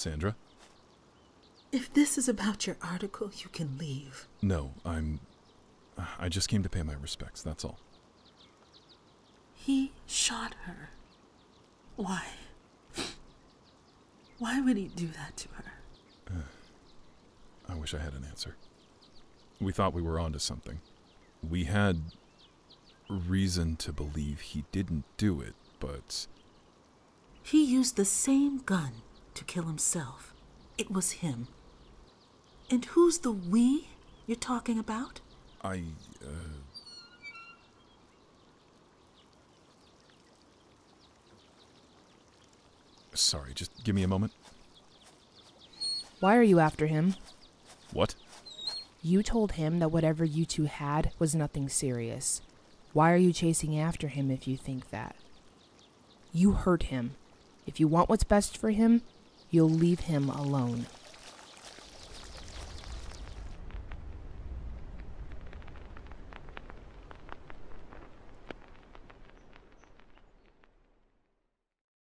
Sandra? If this is about your article, you can leave. No, I'm. I just came to pay my respects, that's all. He shot her. Why? Why would he do that to her? Uh, I wish I had an answer. We thought we were onto something. We had reason to believe he didn't do it, but He used the same gun to kill himself. It was him. And who's the we you're talking about? I. Uh, sorry, just give me a moment. Why are you after him? What? You told him that whatever you two had was nothing serious. Why are you chasing after him if you think that? You hurt him. If you want what's best for him, you'll leave him alone.